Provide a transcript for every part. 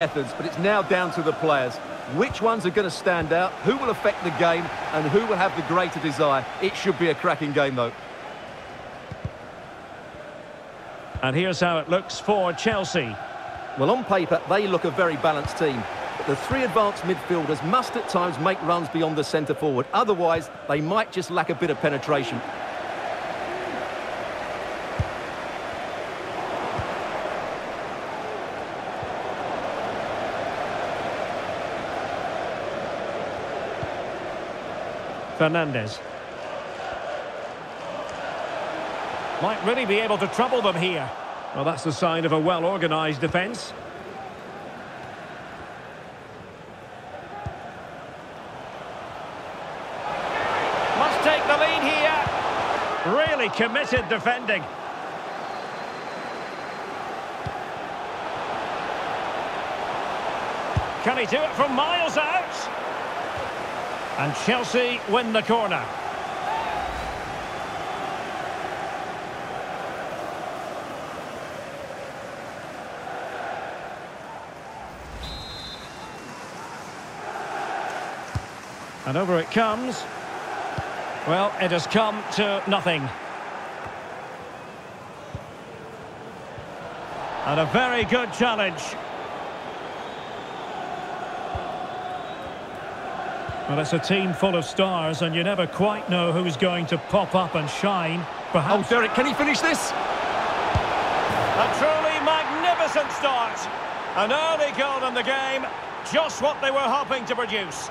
methods, but it's now down to the players. Which ones are going to stand out, who will affect the game, and who will have the greater desire. It should be a cracking game, though. And here's how it looks for Chelsea. Well, on paper, they look a very balanced team. But the three advanced midfielders must at times make runs beyond the centre forward. Otherwise, they might just lack a bit of penetration. Fernandez. Might really be able to trouble them here. Well, that's the sign of a well-organised defence. Must take the lead here. Really committed defending. Can he do it from miles out? And Chelsea win the corner. And over it comes. Well, it has come to nothing. And a very good challenge. Well, it's a team full of stars, and you never quite know who's going to pop up and shine. Perhaps... Oh, Derek, can he finish this? A truly magnificent start. An early goal in the game, just what they were hoping to produce.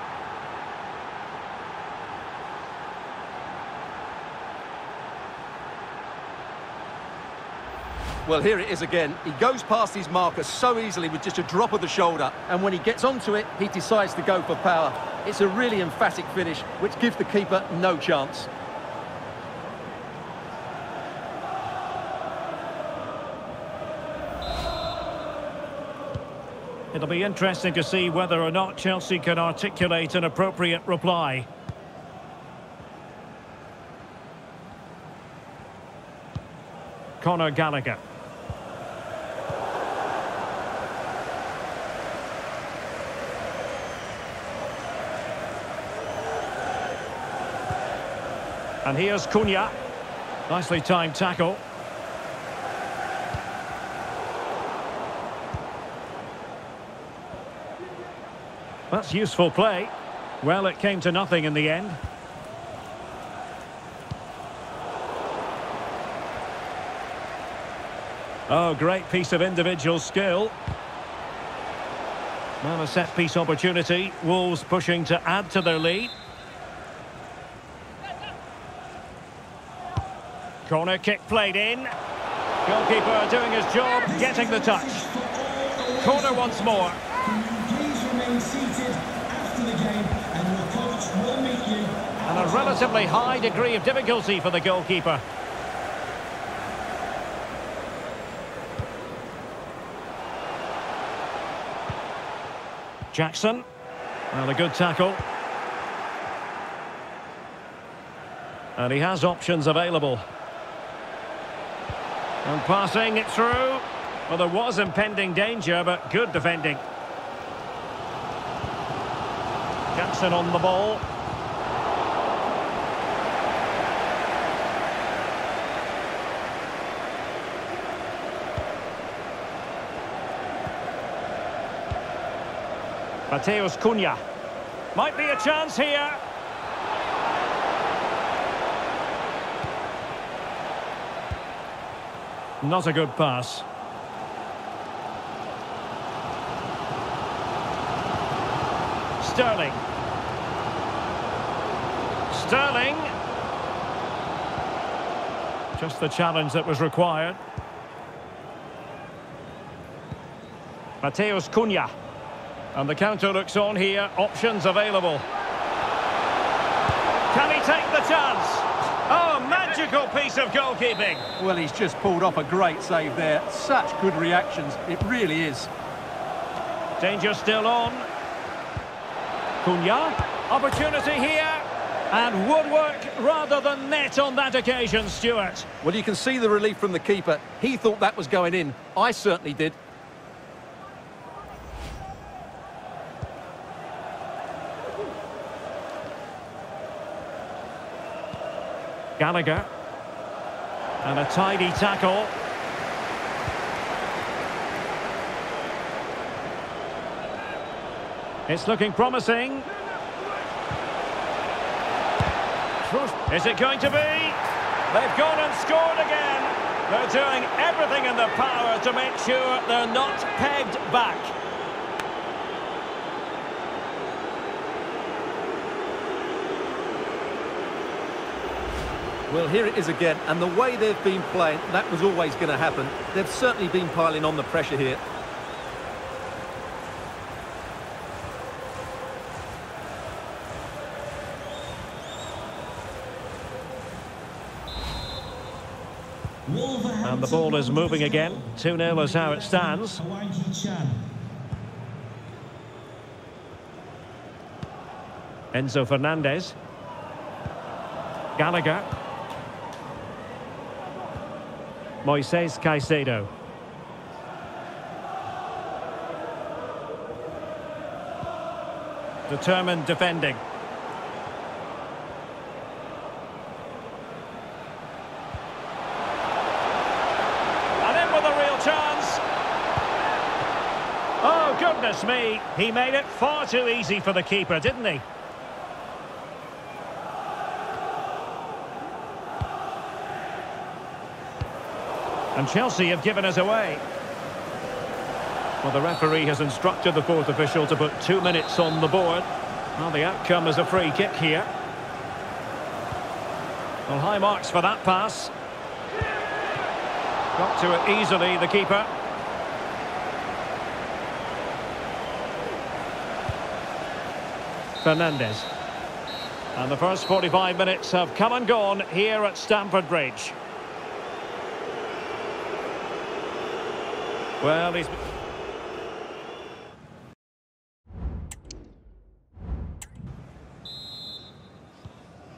Well, here it is again. He goes past his marker so easily with just a drop of the shoulder. And when he gets onto it, he decides to go for power. It's a really emphatic finish, which gives the keeper no chance. It'll be interesting to see whether or not Chelsea can articulate an appropriate reply. Conor Gallagher. And here's Cunha. Nicely timed tackle. That's useful play. Well, it came to nothing in the end. Oh, great piece of individual skill. Well, a set-piece opportunity. Wolves pushing to add to their lead. Corner kick played in. Goalkeeper doing his job, getting the touch. Corner once more. And a relatively high degree of difficulty for the goalkeeper. Jackson. Well, a good tackle. And he has options available. And passing it through. Well, there was impending danger, but good defending. Jackson on the ball. Matheus Cunha. Might be a chance here. Not a good pass. Sterling. Sterling. Just the challenge that was required. Matheus Cunha. And the counter looks on here. Options available. Can he take the chance? Oh, magical piece of goalkeeping. Well, he's just pulled off a great save there. Such good reactions. It really is. Danger still on. Cunha. Opportunity here. And woodwork rather than net on that occasion, Stewart. Well, you can see the relief from the keeper. He thought that was going in. I certainly did. Gallagher. And a tidy tackle. It's looking promising. Is it going to be? They've gone and scored again. They're doing everything in their power to make sure they're not pegged back. Well, here it is again, and the way they've been playing, that was always going to happen. They've certainly been piling on the pressure here. And the ball is moving again. 2-0 is how it stands. Enzo Fernandez. Gallagher. Moises Caicedo. Determined defending. And in with a real chance. Oh, goodness me. He made it far too easy for the keeper, didn't he? And Chelsea have given us away. Well, the referee has instructed the fourth official to put two minutes on the board. Well, the outcome is a free kick here. Well, high marks for that pass. Got to it easily, the keeper. Fernandez. And the first 45 minutes have come and gone here at Stamford Bridge. Well, he's...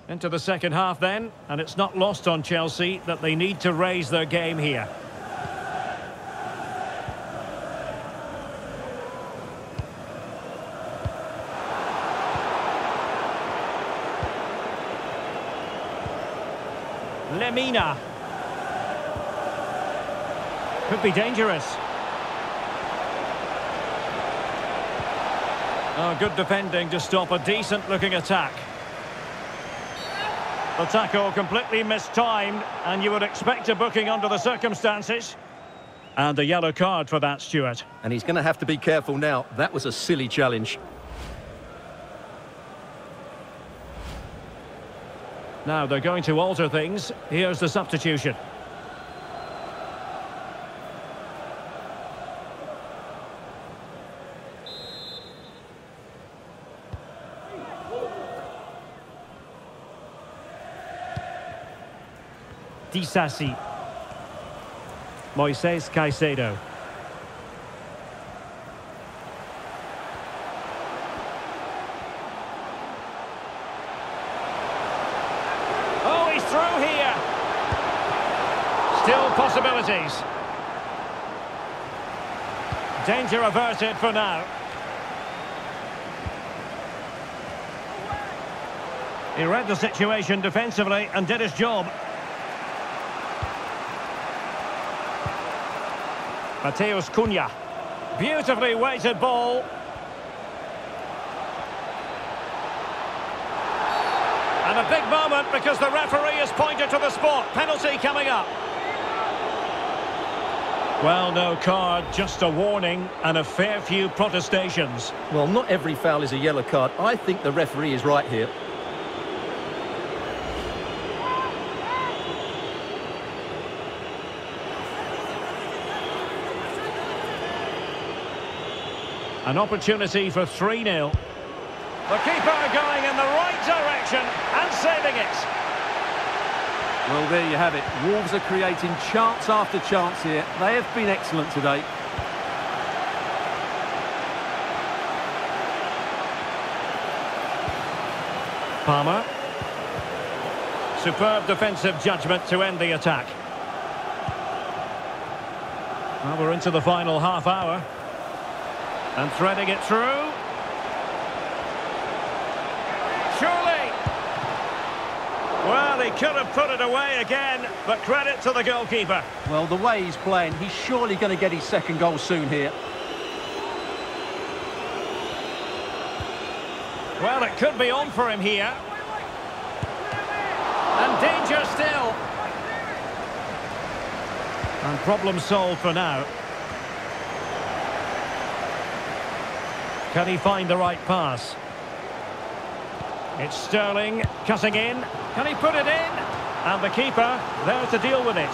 Into the second half then, and it's not lost on Chelsea that they need to raise their game here. Lemina. Could be dangerous. Oh, good defending to stop a decent-looking attack. The tackle completely mistimed, and you would expect a booking under the circumstances. And a yellow card for that, Stewart. And he's going to have to be careful now. That was a silly challenge. Now, they're going to alter things. Here's the substitution. Disasi. Moises Caicedo. Oh, he's through here. Still possibilities. Danger averted for now. He read the situation defensively and did his job. Matheus Cunha. Beautifully weighted ball. And a big moment because the referee has pointed to the spot. Penalty coming up. Well, no card, just a warning and a fair few protestations. Well, not every foul is a yellow card. I think the referee is right here. An opportunity for 3-0. The keeper going in the right direction and saving it. Well, there you have it. Wolves are creating chance after chance here. They have been excellent today. Palmer. Superb defensive judgment to end the attack. Well, we're into the final half hour. And threading it through. Surely. Well, he could have put it away again, but credit to the goalkeeper. Well, the way he's playing, he's surely going to get his second goal soon here. Well, it could be on for him here. And danger still. And problem solved for now. Can he find the right pass? It's Sterling cutting in. Can he put it in? And the keeper there to deal with it.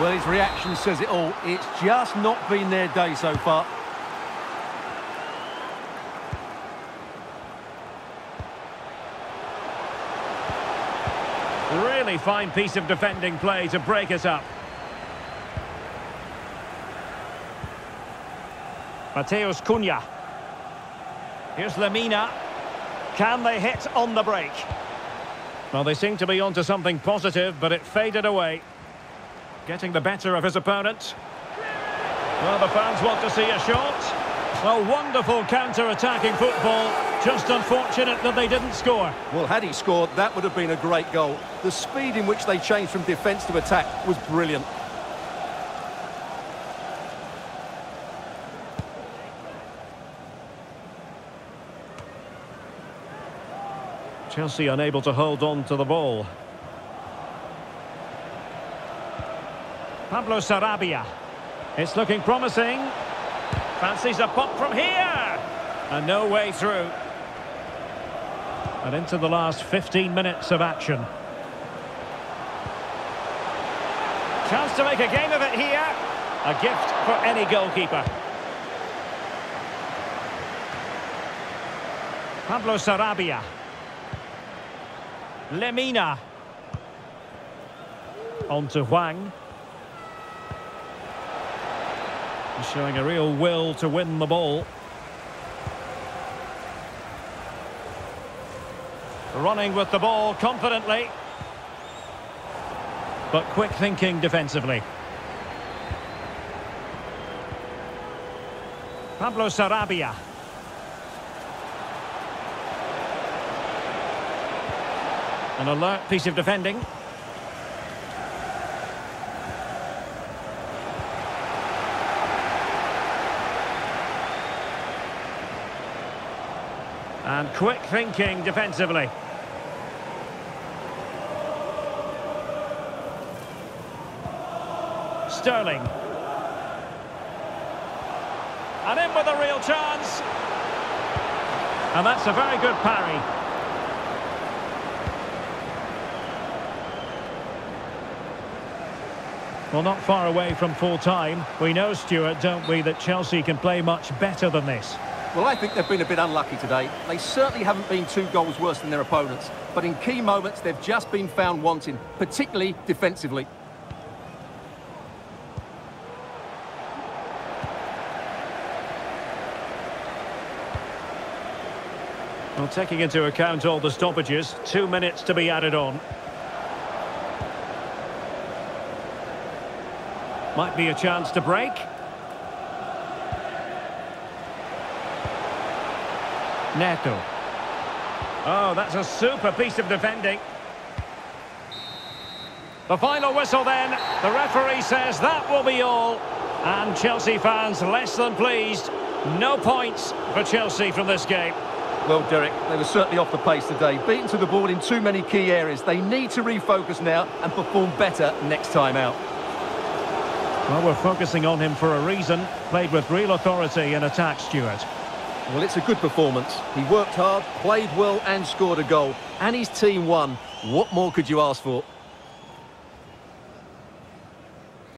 Well, his reaction says it all. It's just not been their day so far. Really fine piece of defending play to break us up. Matheus Cunha. Here's Lemina. Can they hit on the break? Well, they seem to be onto something positive, but it faded away. Getting the better of his opponent. Well, the fans want to see a shot. Well, wonderful counter-attacking football. Just unfortunate that they didn't score. Well, had he scored, that would have been a great goal. The speed in which they changed from defence to attack was brilliant. Chelsea unable to hold on to the ball. Pablo Sarabia. It's looking promising. Fancies a pop from here. And no way through. And into the last 15 minutes of action. Chance to make a game of it here. A gift for any goalkeeper. Pablo Sarabia. Lemina. On to Hwang. He's showing a real will to win the ball. Running with the ball confidently. But quick thinking defensively. Pablo Sarabia. An alert piece of defending. And quick thinking defensively. Sterling. And in with a real chance. And that's a very good parry. Well, not far away from full time. We know, Stewart, don't we, that Chelsea can play much better than this. Well, I think they've been a bit unlucky today. They certainly haven't been two goals worse than their opponents. But in key moments, they've just been found wanting, particularly defensively. Well, taking into account all the stoppages, two minutes to be added on. Might be a chance to break. Neto. Oh, that's a super piece of defending. The final whistle then. The referee says that will be all. And Chelsea fans less than pleased. No points for Chelsea from this game. Well, Derek, they were certainly off the pace today. Beaten to the ball in too many key areas. They need to refocus now and perform better next time out. Well, we're focusing on him for a reason. Played with real authority in attack, Stewart. Well, it's a good performance. He worked hard, played well and scored a goal. And his team won. What more could you ask for?